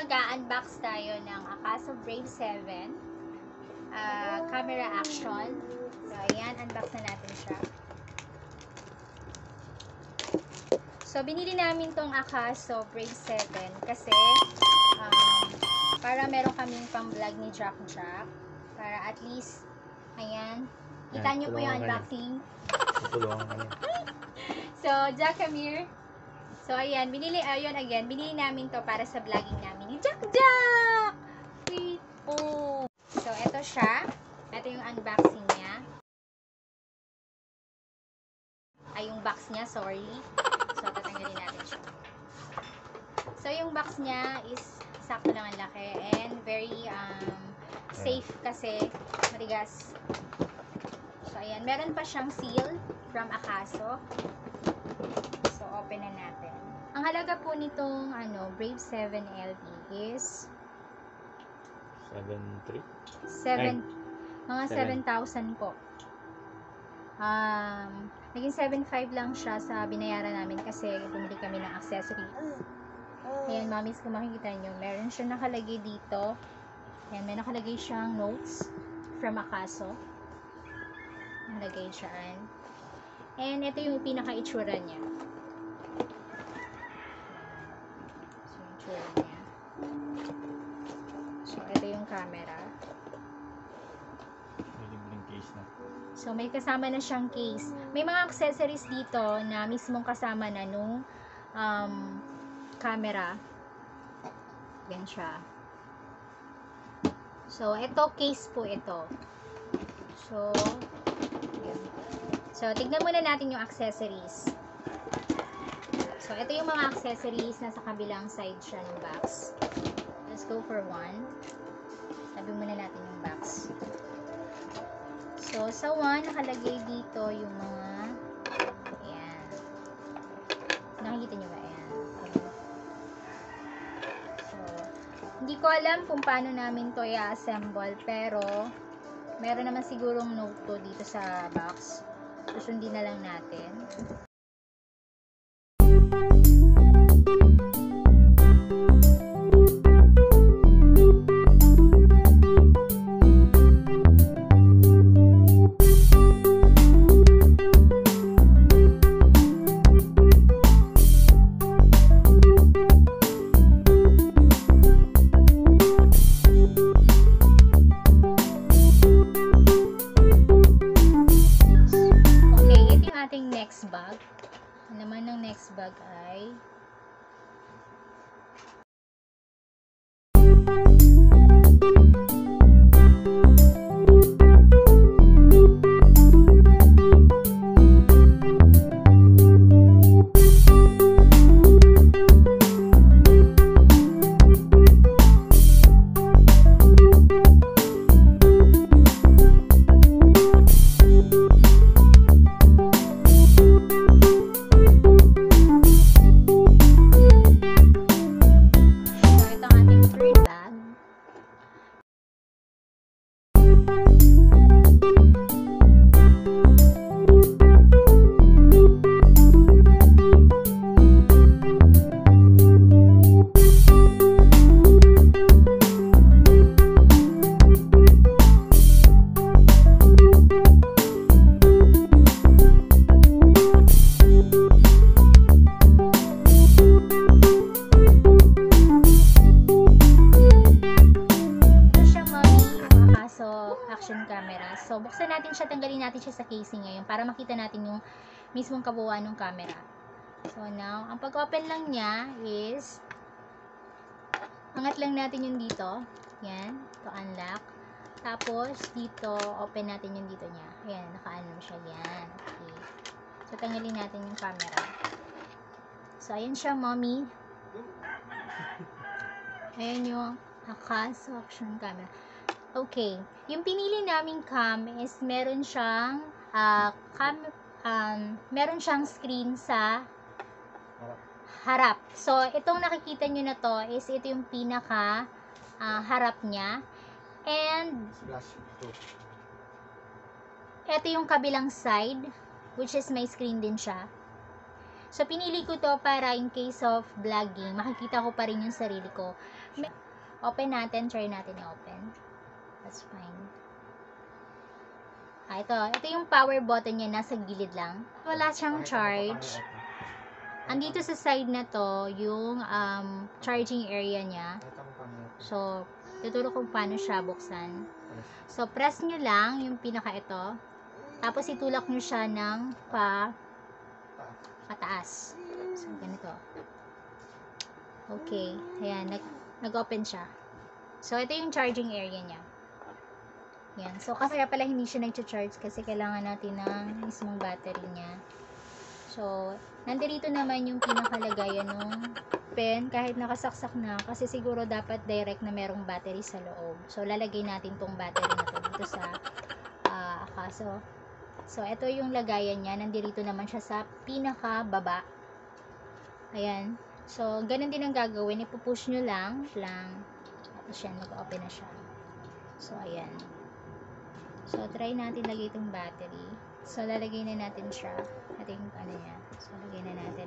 mag-unbox tayo ng Akaso Brave 7 ah, camera action. So, ayan, unbox na natin siya. So, binili namin tong Akaso Brave 7 kasi um, para meron kaming pang vlog ni Jack Jack. Para at least, ayan, kita nyo po yung unboxing. So, Jack, come here. So, ayan, binili, ayun, again, binili namin to para sa vlogging namin ni Jack Jack! Wait po! So, eto siya. Ito yung unboxing niya. Ay, yung box niya, sorry. So, tatanggalin natin siya. So, yung box niya is sakto lang ang laki and very um, safe kasi matigas. So, ayan. Meron pa siyang seal from Akaso. So, open na natin. Ang halaga po nitong ano, Brave 7 LE is 7-3? 7 mga seven. 7,000 po. Um, naging 7,500 lang siya sa binayaran namin kasi bumili kami ng accessories. Ayan, mamis, kung makikita nyo, meron siya nakalagay dito. Ayan, may nakalagay siyang notes from Akaso. Nakalagay dyan. And ito yung pinaka-itsura niya. Itsura niya. So, ito yung camera. Libreng case na. So, may kasama na siyang case. May mga accessories dito na mismong kasama na nung um, camera. Yan siya. So, ito case po ito. So, yun. So, tignan muna natin yung accessories. So, ito yung mga accessories na sa kabilang side siya ng box. Let's go for one. Tabi muna natin yung box. So, sa one, nakalagay dito yung mga ayan. Nakikita nyo ba? Ayan. So, hindi ko alam kung paano namin to i-assemble, pero meron naman sigurong note to dito sa box. Susundin na lang natin. Naman ng next bag ay So, siya, tanggalin natin siya sa casing ngayon para makita natin yung mismong kabuuan ng camera. So, now, ang pag-open lang niya is angat lang natin yung dito. Yan, to unlock. Tapos, dito, open natin yung dito niya. Ayan, naka-ano siya. Yan, okay. So, tanggalin natin yung camera. So, ayan siya, mommy. Ayan yung Akaso action camera. Okay. Yung pinili naming cam is meron siyang ah, cam um, meron siyang screen sa harap. So, itong nakikita nyo na to is ito yung pinaka ah, harap niya. And Splash 2. ito yung kabilang side which is may screen din siya. So, pinili ko to para in case of vlogging, makikita ko pa rin yung sarili ko. Open natin, try natin i-open. That's fine. Ah, ito. Ito yung power button niya, nasa gilid lang. Wala siyang charge. Andito sa side na to, yung um, charging area niya. So, tuturo kung paano siya buksan. So, press nyo lang yung pinaka ito. Tapos, itulak nyo siya ng pa pataas. So, ganito. Okay. Ayan, nag, nag-open siya. So, ito yung charging area niya. Yan. So, kaya pala hindi siya nag-charge kasi kailangan natin ng mismong battery niya. So, nandito naman yung pinakalagayan ng pen kahit nakasaksak na kasi siguro dapat direct na merong battery sa loob. So, lalagay natin tong battery na to dito sa ah, akaso. So, ito yung lagayan niya. Nandito naman siya sa pinaka-baba. Ayan. So, ganun din ang gagawin. Ipupush nyo lang. Lang. Tapos yan, mag-open na siya. So, ayan. So, try natin lagay itong battery. So, lalagay na natin siya. Yung ano niya. So, lagay na natin.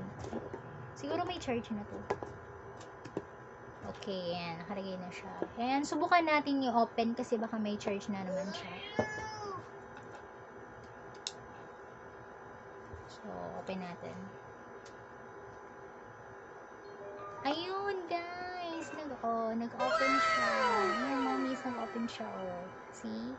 Siguro may charge na to. Okay, yan. Nakalagay na siya. Ayan, subukan natin yung open kasi baka may charge na naman siya. So, open natin. Ayun, guys. Nag, oh, nag-open siya. Ayan, mommy, nag-open siya, oh. See?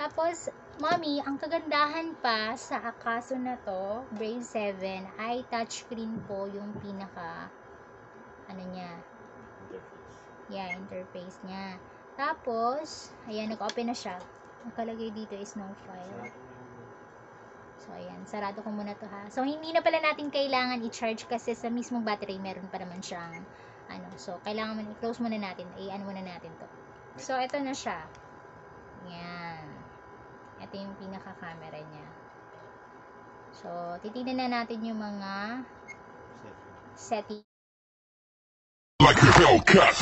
Tapos, mommy, ang kagandahan pa sa Akaso na to, Brave 7, ay touchscreen po yung pinaka, ano niya, yeah, interface niya. Tapos, ayan, nag-open na siya. Ang kalagay dito is no file. So, ayan. Sarado ko muna to ha. So, hindi na pala natin kailangan i-charge kasi sa mismong battery, meron pa naman siyang, ano. So, kailangan mo, i-close muna natin. I-ano muna natin to. So, ito na siya. Yan. Ito yung pinaka-camera niya. So, titignan na natin yung mga setting. Like a Hellcat!